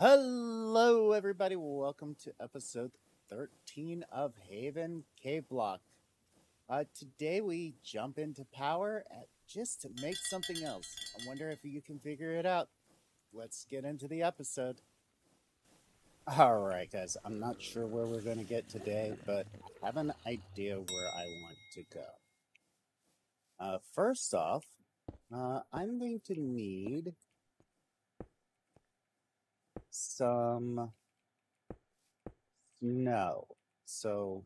Hello, everybody. Welcome to episode 13 of Haven Cave Block. Uh, today we jump into power just to make something else. I wonder if you can figure it out. Let's get into the episode. All right, guys. I'm not sure where we're going to get today, but I have an idea where I want to go. Uh, first off, uh, I'm going to need some snow. So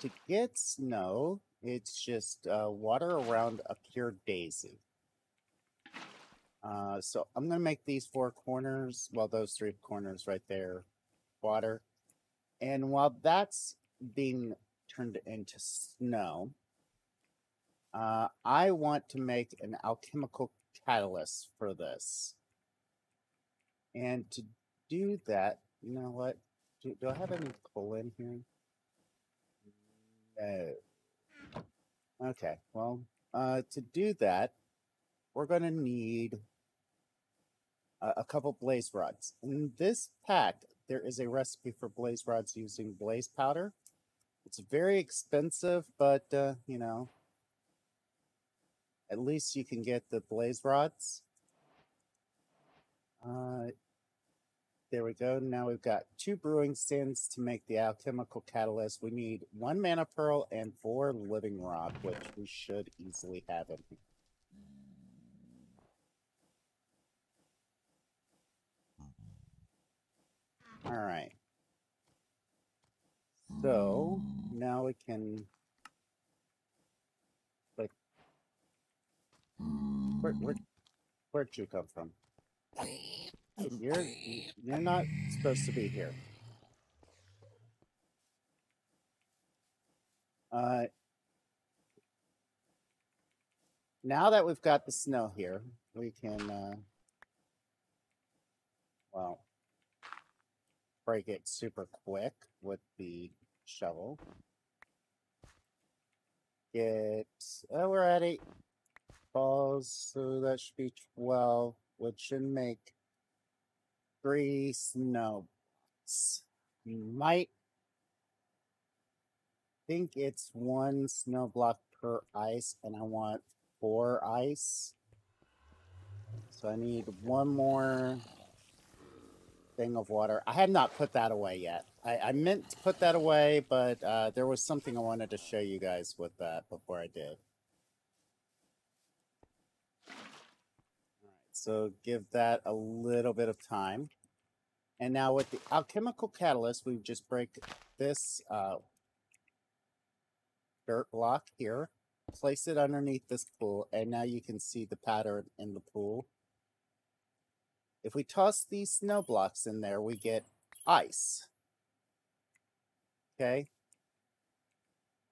to get snow, it's just uh, water around a pure daisy. Uh, so I'm going to make these four corners, well, those three corners right there, water. And while that's being turned into snow, uh, I want to make an alchemical catalyst for this. And to do that, you know what? Do, do I have any coal in here? No. Okay, well, uh, to do that, we're going to need a, a couple blaze rods. In this pack, there is a recipe for blaze rods using blaze powder. It's very expensive, but, uh, you know, at least you can get the blaze rods. Uh, there we go. Now we've got two brewing stands to make the alchemical catalyst. We need one mana pearl and four living rock, which we should easily have in here. All right. So now we can like where where where'd you come from? You're you're not supposed to be here. Uh, now that we've got the snow here, we can uh, well break it super quick with the shovel. Get oh, we're at eight balls, so that should be twelve, which should make three snow. You might think it's one snow block per ice, and I want four ice. So I need one more thing of water. I have not put that away yet. I, I meant to put that away, but uh, there was something I wanted to show you guys with that before I did. So give that a little bit of time. And now with the alchemical catalyst, we just break this uh, dirt block here, place it underneath this pool, and now you can see the pattern in the pool. If we toss these snow blocks in there, we get ice. Okay.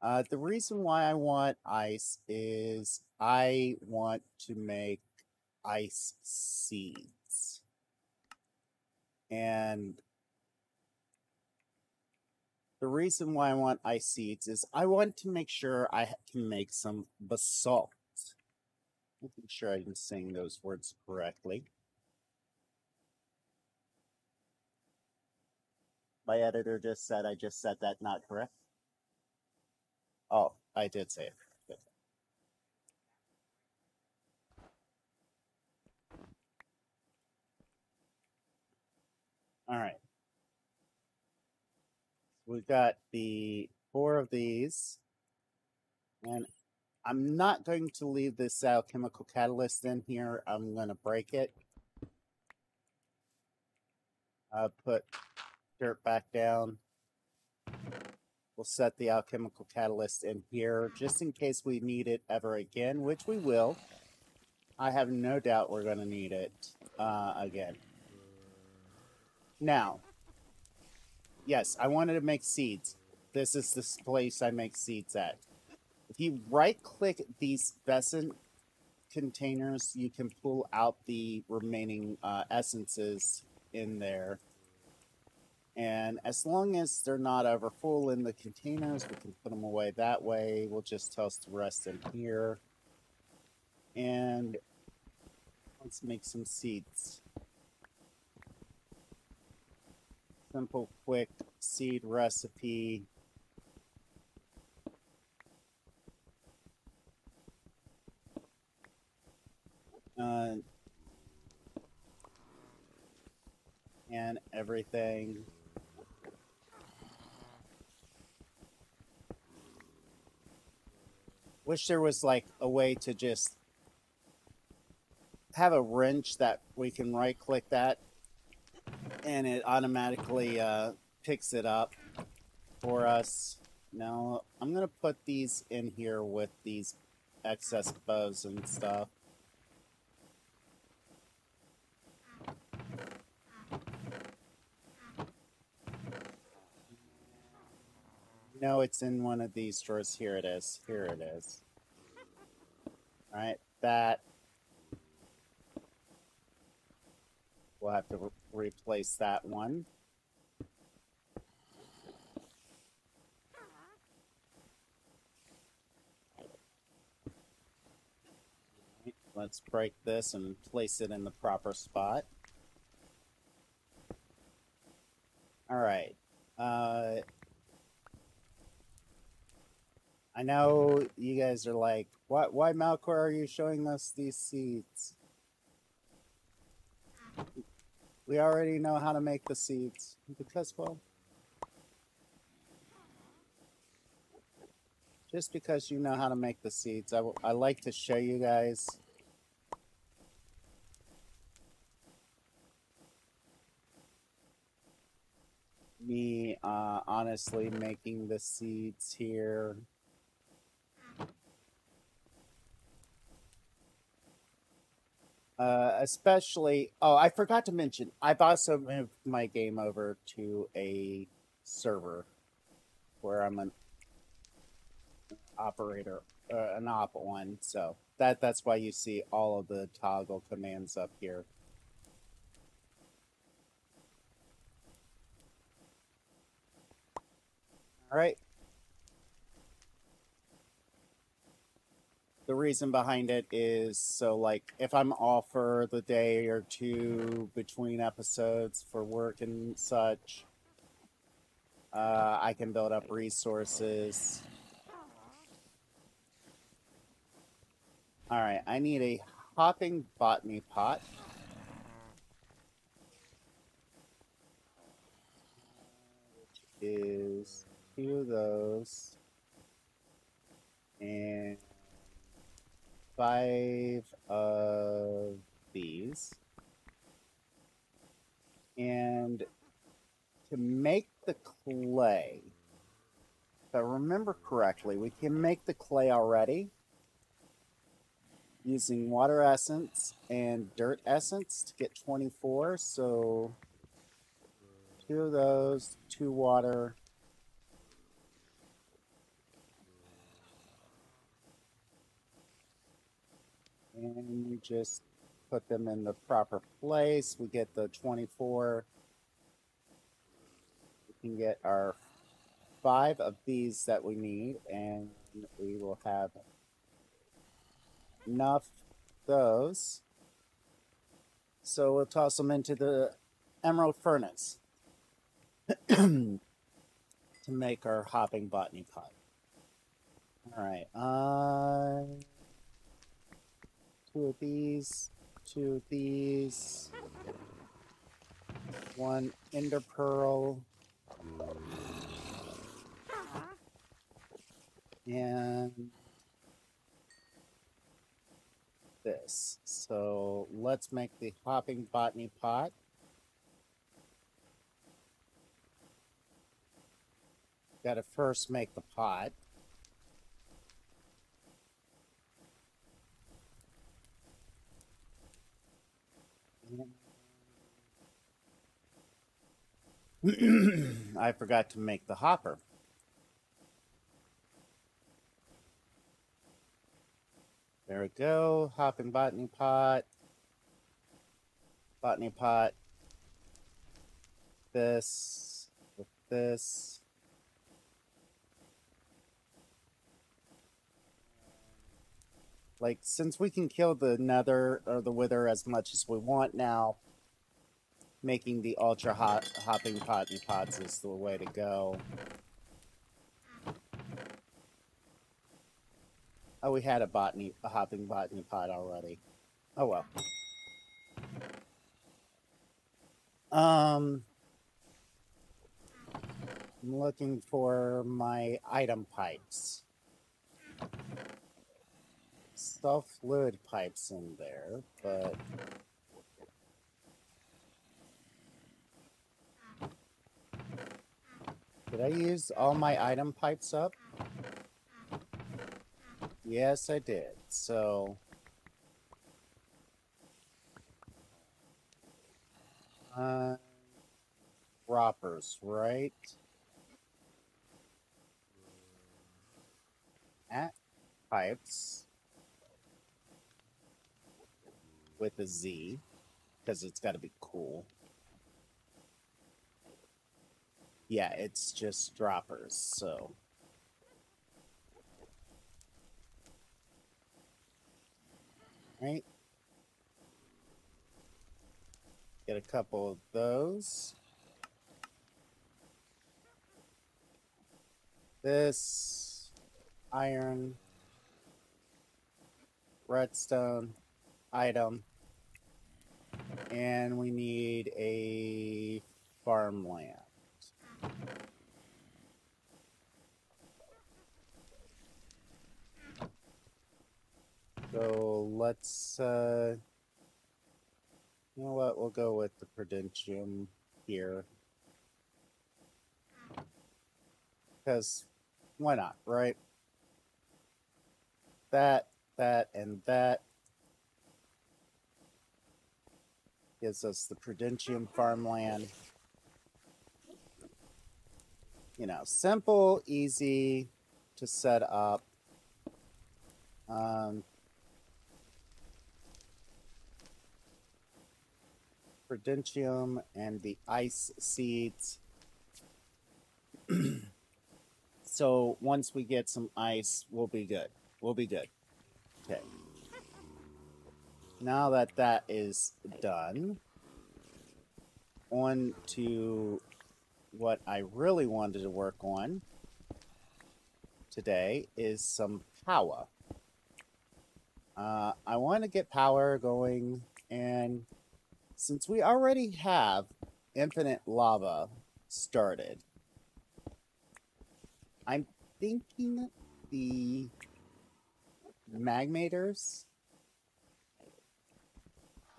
Uh, the reason why I want ice is I want to make ice seeds. And the reason why I want ice seeds is I want to make sure I can make some basalt. Making sure I'm saying those words correctly. My editor just said I just said that not correct. Oh, I did say it. Good. All right. We've got the four of these. And I'm not going to leave this alchemical catalyst in here. I'm going to break it. Uh, put dirt back down. We'll set the alchemical catalyst in here just in case we need it ever again, which we will. I have no doubt we're going to need it uh, again. Now, yes, I wanted to make seeds. This is the place I make seeds at. If you right-click these pheasant containers, you can pull out the remaining uh, essences in there. And as long as they're not ever full in the containers, we can put them away that way. We'll just toss the rest in here. And let's make some seeds. Simple, quick seed recipe. Uh, and everything. Wish there was like a way to just have a wrench that we can right click that and it automatically uh, picks it up for us. Now I'm gonna put these in here with these excess bows and stuff. No, it's in one of these drawers. Here it is. Here it is. All right, that. We'll have to re replace that one. Let's break this and place it in the proper spot. All right. Uh, I know you guys are like, why, why Malkore are you showing us these seeds? We already know how to make the seeds. Because, well, just because you know how to make the seeds, I, I like to show you guys. Me, uh, honestly making the seeds here. Uh, especially, oh, I forgot to mention, I've also moved my game over to a server where I'm an operator, uh, an op one. So that that's why you see all of the toggle commands up here. All right. The reason behind it is so like if I'm off for the day or two between episodes for work and such, uh, I can build up resources. All right, I need a hopping botany pot. Is two of those. And five of these. And to make the clay, if I remember correctly, we can make the clay already using water essence and dirt essence to get 24. So two of those, two water, and we just put them in the proper place. We get the 24. We can get our five of these that we need, and we will have enough those. So we'll toss them into the emerald furnace to make our hopping botany pot. All right. Uh, two of these, two of these, one ender pearl, and this. So let's make the hopping botany pot. Got to first make the pot. I forgot to make the hopper. There we go. Hopping botany pot. Botany pot. This. With this. Like, since we can kill the nether or the wither as much as we want now, making the ultra hot hopping botany pots is the way to go. Oh, we had a botany, a hopping botany pot already. Oh well. Um, I'm looking for my item pipes. Stuff fluid pipes in there, but did I use all my item pipes up? Yes, I did. So uh, right? At pipes with a Z because it's got to be cool. Yeah, it's just droppers, so. Right. Get a couple of those. This iron, redstone, item, and we need a farmland. So let's, uh, you know what, we'll go with the Prudentium here. Because why not, right? That, that, and that gives us the Prudentium farmland. You know, simple, easy to set up. Um, Prudentium and the ice seeds. so once we get some ice, we'll be good. We'll be good. Okay. Now that that is done, on to what I really wanted to work on today is some power. Uh, I want to get power going and since we already have infinite lava started, I'm thinking the magmators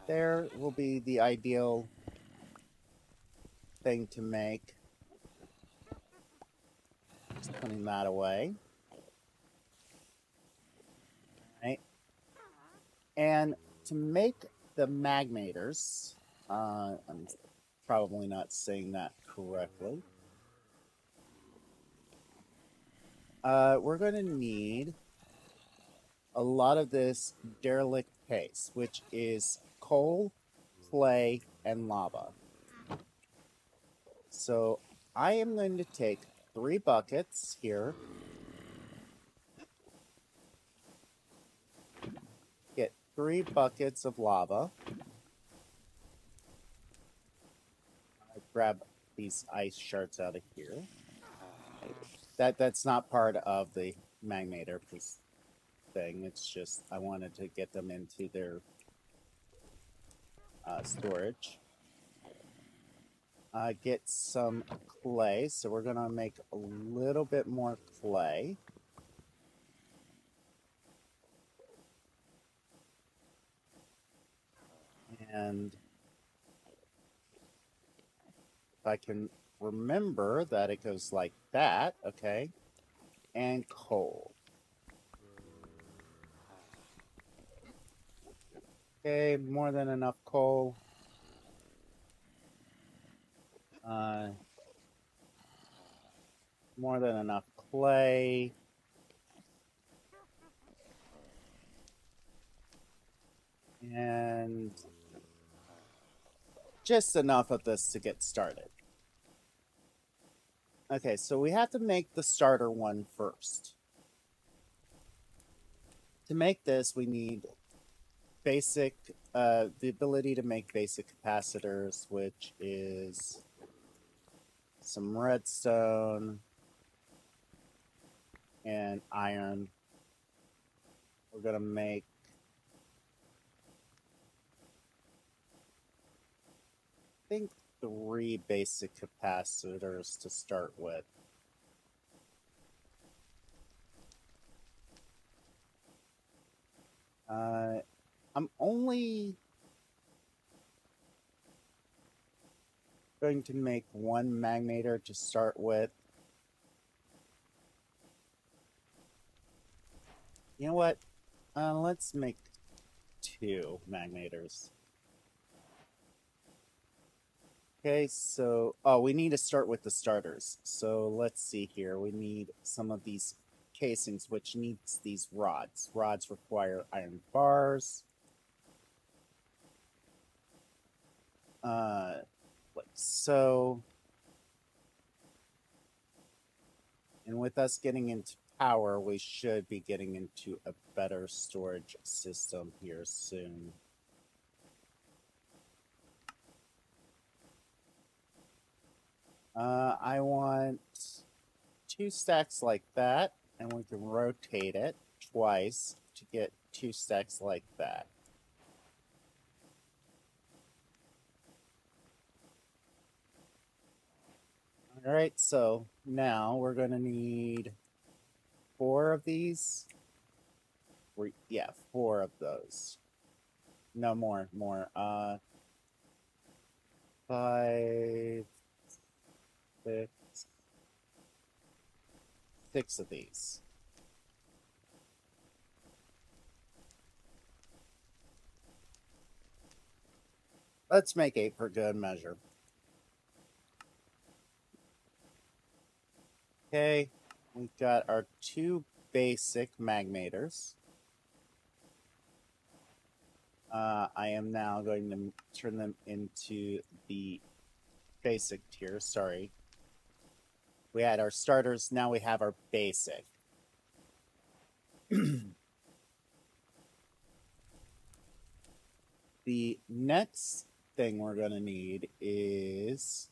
there will be the ideal thing to make. Just putting that away. Right. And to make the magmators. Uh, I'm probably not saying that correctly. Uh, we're going to need a lot of this derelict paste, which is coal, clay, and lava. So I am going to take three buckets here Get three buckets of lava. I grab these ice shards out of here. That that's not part of the magmator thing. It's just I wanted to get them into their uh, storage. Uh, get some clay. So we're gonna make a little bit more clay. and if I can remember that it goes like that, okay, and coal. Okay, more than enough coal. Uh, more than enough clay. And just enough of this to get started. Okay, so we have to make the starter one first. To make this, we need basic, uh, the ability to make basic capacitors, which is some redstone and iron. We're gonna make I think three basic capacitors to start with. Uh, I'm only going to make one magmator to start with. You know what? Uh, let's make two magmators. Okay, so, oh, we need to start with the starters. So let's see here. We need some of these casings, which needs these rods. Rods require iron bars. Uh, so, and with us getting into power, we should be getting into a better storage system here soon. Uh, I want two stacks like that, and we can rotate it twice to get two stacks like that. All right, so now we're going to need four of these. Yeah, four of those. No more, more. Uh, five, six, six of these. Let's make eight for good measure. Okay, we've got our two basic magmators. Uh, I am now going to turn them into the basic tier, sorry. We had our starters, now we have our basic. the next thing we're going to need is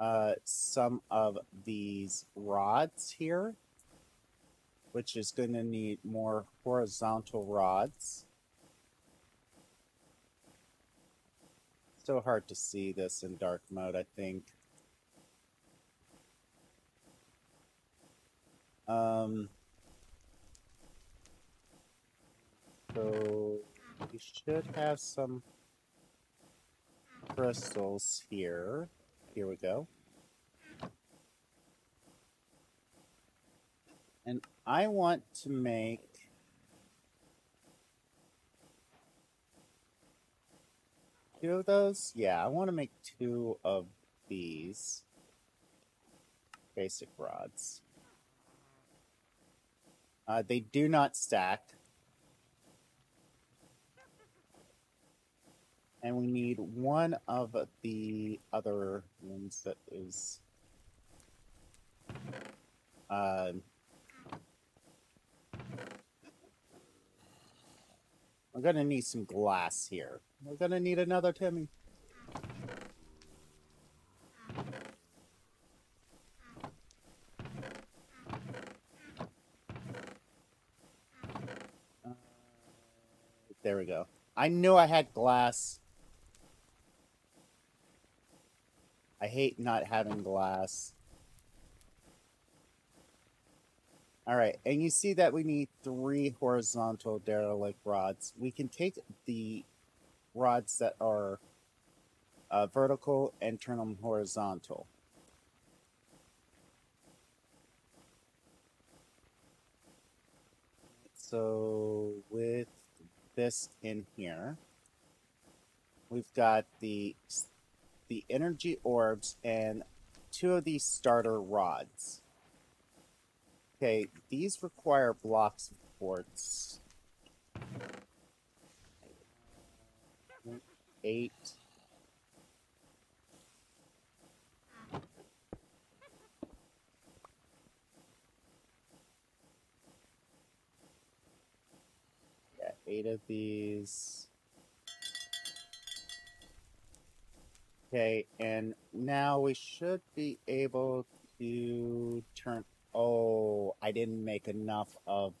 uh, some of these rods here, which is going to need more horizontal rods. So hard to see this in dark mode, I think. Um, so we should have some crystals here. Here we go. And I want to make two of those. Yeah, I want to make two of these basic rods. Uh, they do not stack. And we need one of the other ones that is... Uh, I'm gonna need some glass here. We're gonna need another Timmy. Uh, there we go. I knew I had glass. I hate not having glass. All right, and you see that we need three horizontal derelict rods. We can take the rods that are uh, vertical and turn them horizontal. So with this in here, we've got the the energy orbs, and two of these starter rods. Okay, these require blocks of quartz. Eight. Yeah, eight of these. Okay, and now we should be able to turn. Oh, I didn't make enough of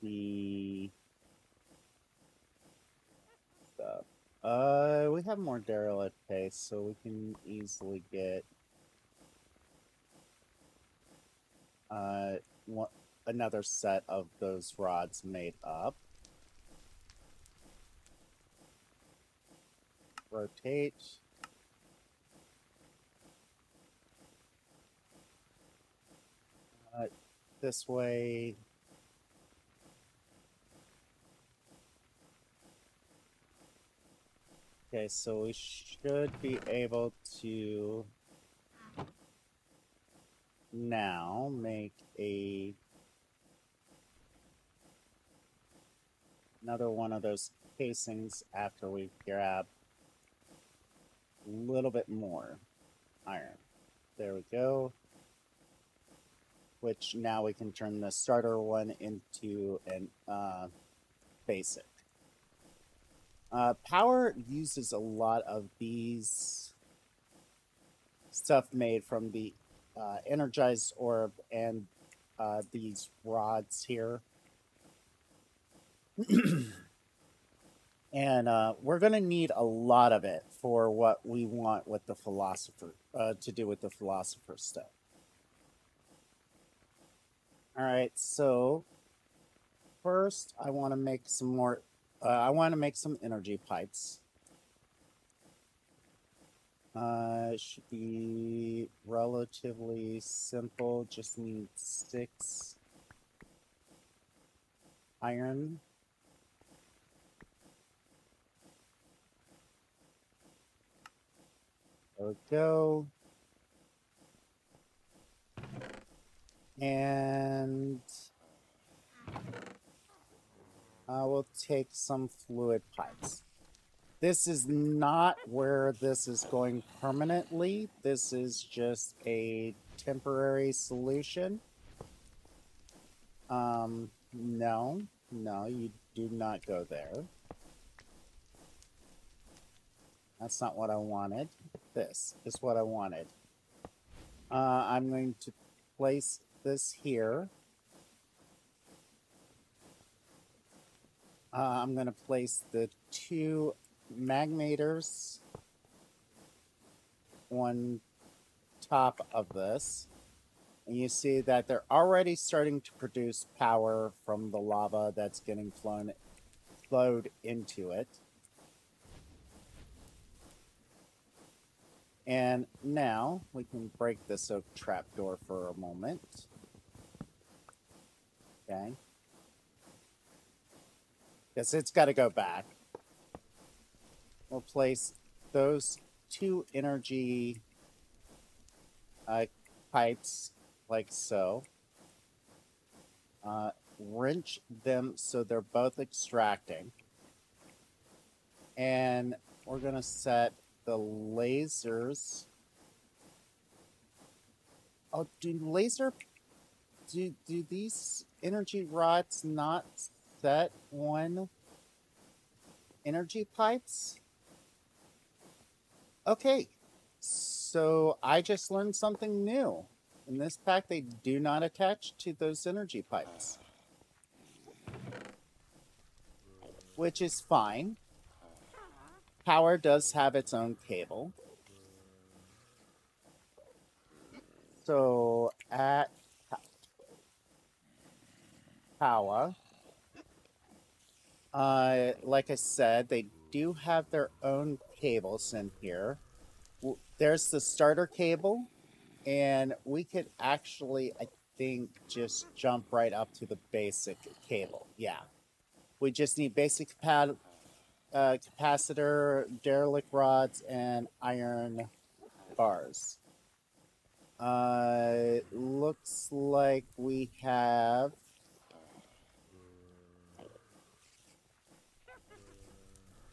the stuff. Uh, we have more derelict paste, so we can easily get uh one, another set of those rods made up. Rotate. Uh, this way. Okay, so we should be able to now make a another one of those casings after we grab little bit more iron. There we go. Which now we can turn the starter one into an uh, basic. Uh, power uses a lot of these stuff made from the uh, energized orb and uh, these rods here. and uh, we're going to need a lot of it for what we want with the philosopher uh, to do with the philosopher stuff. All right, so first I want to make some more. Uh, I want to make some energy pipes. Uh, should be relatively simple. Just need six iron. There we go. And I will take some fluid pipes. This is not where this is going permanently. This is just a temporary solution. Um, no, no, you do not go there. That's not what I wanted. This is what I wanted. Uh, I'm going to place this here. Uh, I'm going to place the two magmators on top of this. And you see that they're already starting to produce power from the lava that's getting flown flowed into it. And now we can break this oak trapdoor for a moment. Okay. Yes, it's got to go back. We'll place those two energy uh, pipes like so. Uh, wrench them so they're both extracting. And we're going to set the lasers. Oh, do laser... Do, do these energy rods not set on energy pipes? Okay, so I just learned something new. In this pack, they do not attach to those energy pipes. Which is fine. Powah does have its own cable. So at Powah, uh, like I said, they do have their own cables in here. There's the starter cable, and we could actually, I think, just jump right up to the basic cable. Yeah. We just need basic pad, uh, capacitor, derelict rods, and iron bars. Uh, looks like we have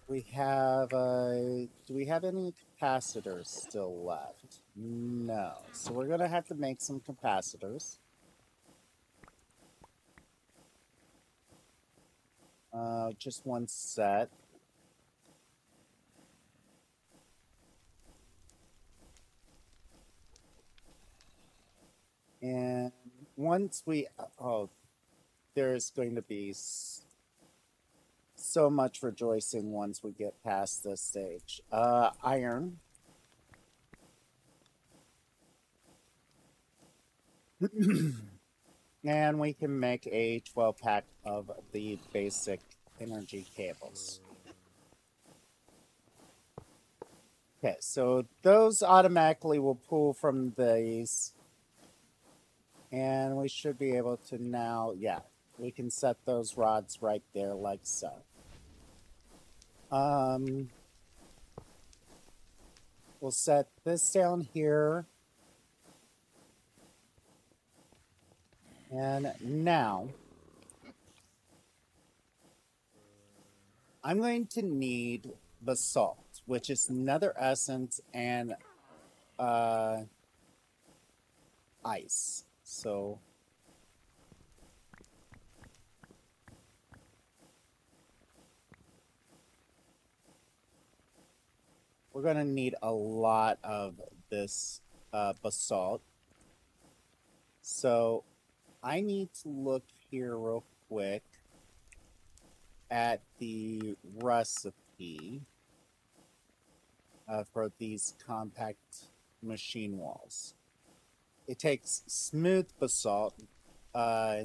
we have uh do we have any capacitors still left no so we're gonna have to make some capacitors Uh, just one set. And once we, oh, there's going to be so much rejoicing once we get past this stage. Uh, iron. and we can make a 12 pack of the basic energy cables. Okay, so those automatically will pull from these. And we should be able to now, yeah, we can set those rods right there like so. Um, we'll set this down here. And now, I'm going to need basalt, which is nether essence and uh, ice. So we're going to need a lot of this uh, basalt. So I need to look here real quick at the recipe uh, for these compact machine walls. It takes smooth basalt, uh,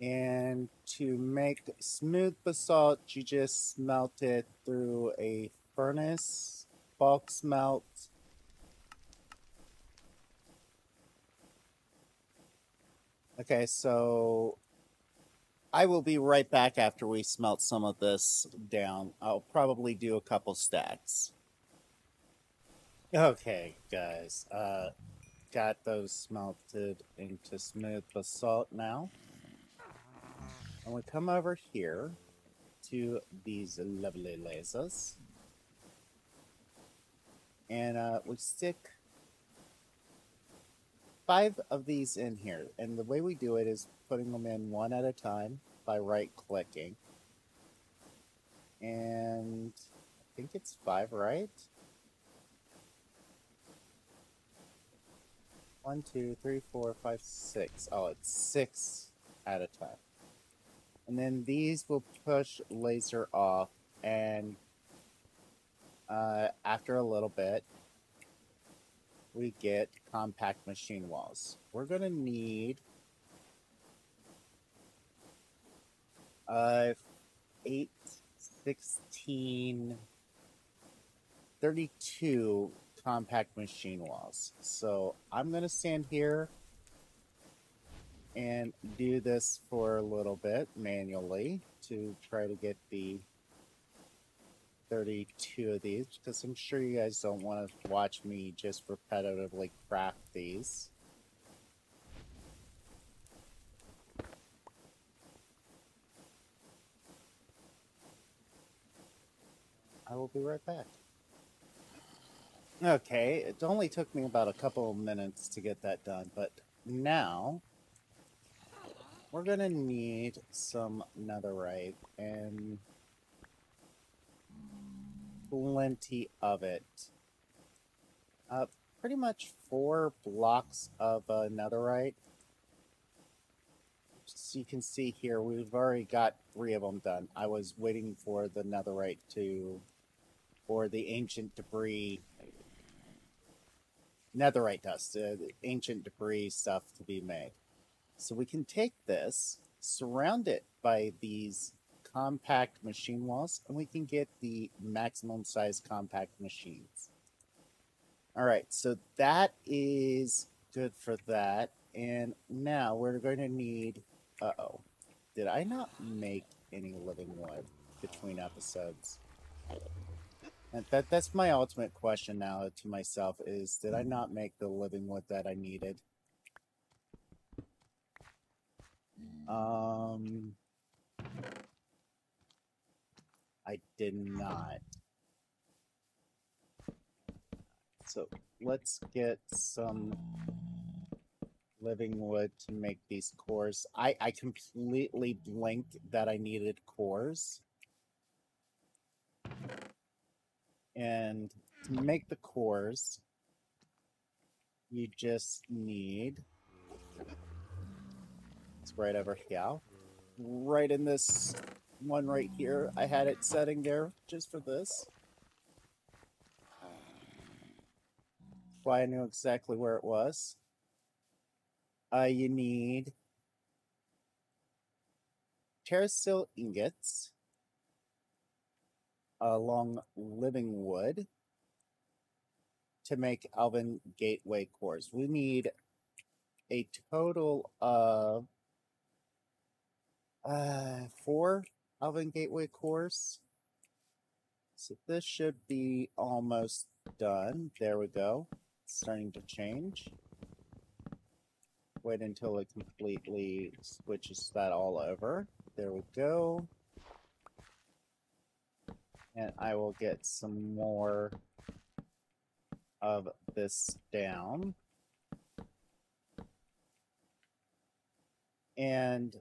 and to make smooth basalt, you just smelt it through a furnace, bulk smelt. Okay, so I will be right back after we smelt some of this down. I'll probably do a couple stacks. Okay, guys, uh, got those smelted into smooth basalt now. And we come over here to these lovely lasers. And uh, we stick five of these in here. And the way we do it is putting them in one at a time by right clicking. And I think it's five, right? One, two, three, four, five, six. Oh, it's six at a time. And then these will push laser off and uh, after a little bit, we get compact machine walls. We're going to need uh, 8, 16, 32 compact machine walls. So I'm going to stand here and do this for a little bit manually to try to get the 32 of these because I'm sure you guys don't want to watch me just repetitively craft these. I will be right back. Okay, it only took me about a couple of minutes to get that done, but now we're gonna need some netherite and plenty of it. Uh, pretty much four blocks of uh, netherite. So you can see here, we've already got three of them done. I was waiting for the netherite to, or the ancient debris, netherite dust, uh, ancient debris stuff to be made. So we can take this, surround it by these compact machine walls, and we can get the maximum size compact machines. All right, so that is good for that. And now we're going to need, uh-oh, did I not make any living wood between episodes? And that that's my ultimate question now to myself is did I not make the living wood that I needed? Um I did not. So let's get some living wood to make these cores. I, I completely blinked that I needed cores. And to make the cores, you just need it's right over here. Right in this one right here. I had it setting there just for this. Why I knew exactly where it was. Uh, you need terrasteel ingots along living wood to make Elven Gateway cores. We need a total of uh, four Elven Gateway cores. So this should be almost done. There we go. It's starting to change. Wait until it completely switches that all over. There we go. And I will get some more of this down. And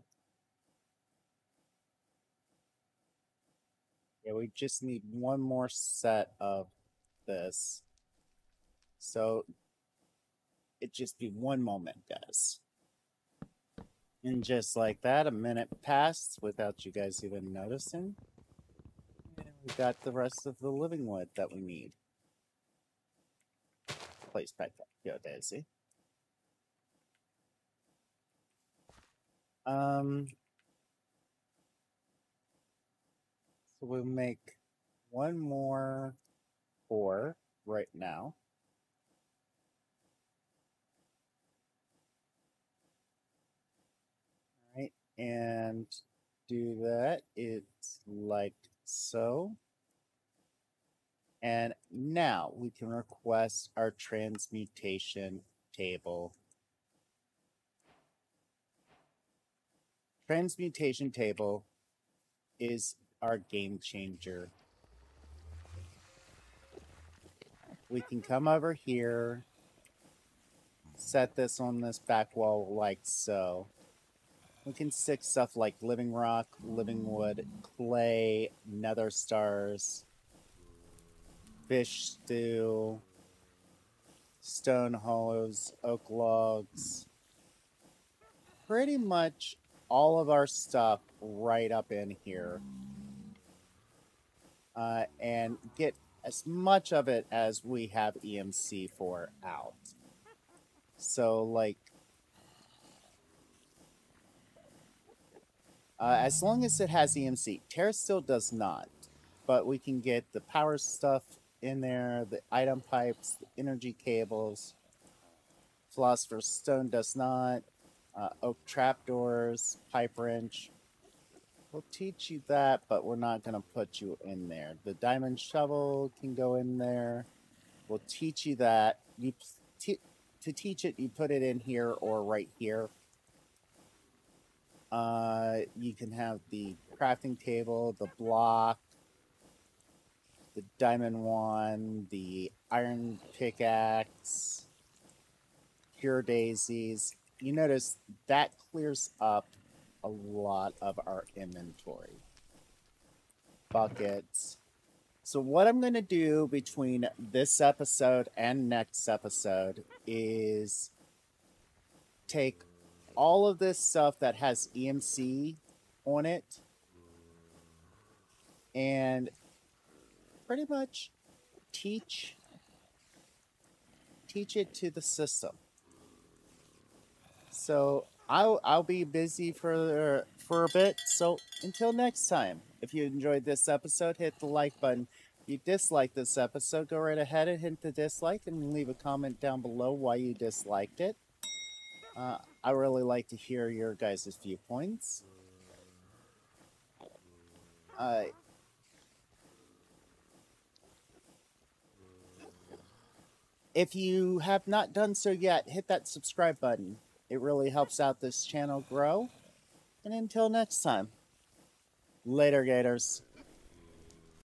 yeah, we just need one more set of this. So it just be one moment, guys. And just like that, a minute passed without you guys even noticing. And we got the rest of the living wood that we need place back Yo, Daisy. Um, so we'll make one more four right now. All right, and do that. It's like so. And now we can request our transmutation table. Transmutation table is our game changer. We can come over here, set this on this back wall like so. We can stick stuff like living rock, living wood, clay, nether stars, fish stew, stone hollows, oak logs, pretty much all of our stuff right up in here. Uh, and get as much of it as we have EMC for out. So, like, uh, as long as it has EMC, Terrasteel does not, but we can get the power stuff in there, the item pipes, the energy cables. Philosopher's Stone does not. Uh, oak trapdoors, pipe wrench. We'll teach you that, but we're not going to put you in there. The diamond shovel can go in there. We'll teach you that. You to teach it, you put it in here or right here. Uh, you can have the crafting table, the block, the diamond wand, the iron pickaxe, pure daisies. You notice that clears up a lot of our inventory. Buckets. So what I'm going to do between this episode and next episode is take all of this stuff that has EMC on it and pretty much teach teach it to the system. So I'll I'll be busy for for a bit. So until next time, if you enjoyed this episode, hit the like button. If you dislike this episode, go right ahead and hit the dislike and leave a comment down below why you disliked it. Uh, I really like to hear your guys' viewpoints. Uh, If you have not done so yet, hit that subscribe button. It really helps out this channel grow. And until next time, later, Gators.